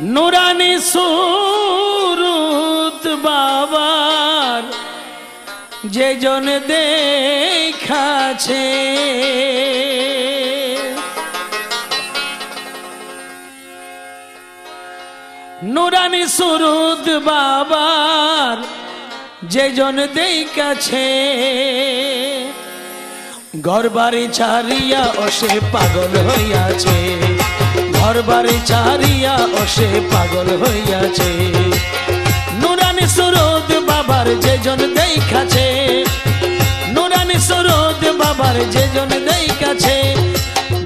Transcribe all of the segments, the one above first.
নুরানি সুরুত বাবার, যে জন দেখাছে। নুরানি সুরুদ বাবার, যে জন দেখাছে। ঘরবাড়ি ছাড়িয়া ও সে পাগল হইয়াছে। ঘরবাড়ি ছাড়িয়া ও সে পাগল হইয়াছে। নুরানি সুরদ বাবার যে জন দেখাছে নুরানি সুরদ বাবার যে জন দেখাছে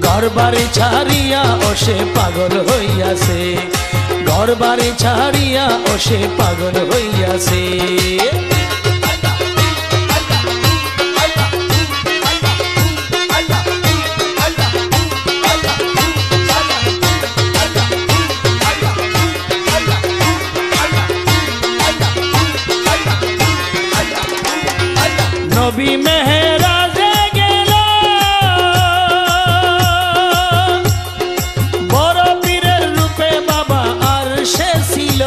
ঘরবাড়ি ছাড়িয়া ও সে পাগল হইয়াছে। ঘরবাড়ি ছাড়িয়া ও সে পাগল হইয়াছে। নবী মেহরাজে গেল। বড় পীরের রূপে বাবা আর সে ছিল।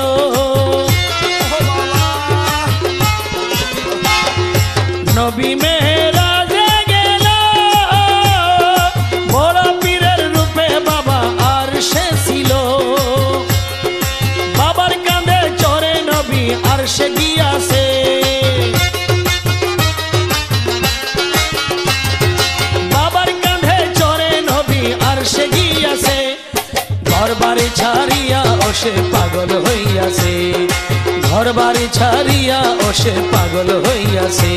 নবী মেহরাজে গেল। বড় পীরের রূপে বাবা আর সে ছিল। বাবার কাঁধে চড়ে নবী আর সে বাড়ি ছাড়িয়া অসে পাগল হইয়াছে। ঘর বাড়ি ছাড়িয়া অসে পাগল হইয়াছে।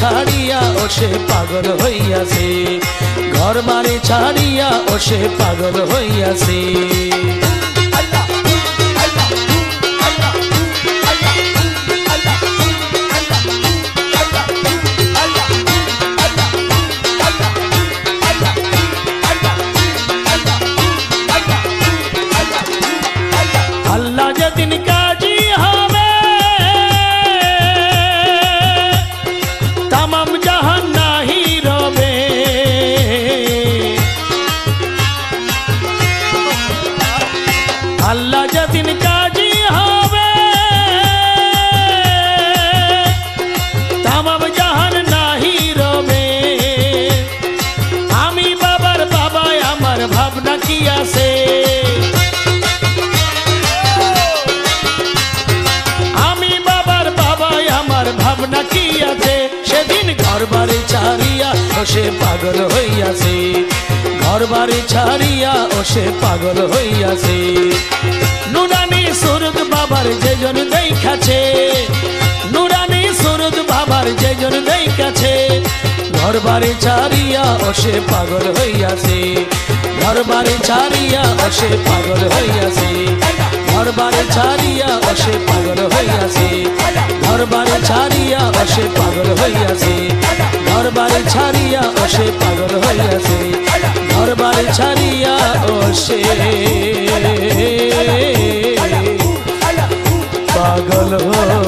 ছাড়িয়া ও সে পাগল হইয়াছে। ঘর বাড়ি ছাড়িয়া ও সে পাগল হইয়াছে। আল্লাহ যেদিন কাজী হবে। তামাম জাহান নাহি রবে। আমি বাবার বাবাই, আমার ভাবনা কি আছে? আমি বাবার বাবাই, আমার ভাবনা কি আছে? সেদিন ঘর বাড়ি ও সে পাগল হইয়াছে। বাড়ি ছাড়িয়া ও সে পাগল হইয়াছে। নুরানি সুরদ বাবার যে জন দেখাছে নুরানি সুরদ বাবার যে জন দেখাছে ঘর বাড়ি ছাড়িয়া ও সে পাগল হইয়াছে। ঘর বাড়ি ছাড়িয়া ও সে পাগল হইয়াছে। ঘর বাড়ি ছাড়িয়া ও সে পাগল হইয়াছে। ঘর বাড়ি ছাড়িয়া ও সে পাগল হইয়াছে। ঘর বাড়ি ছাড়িয়া ও সে পাগল হইয়াছে। છે પાગલ હોય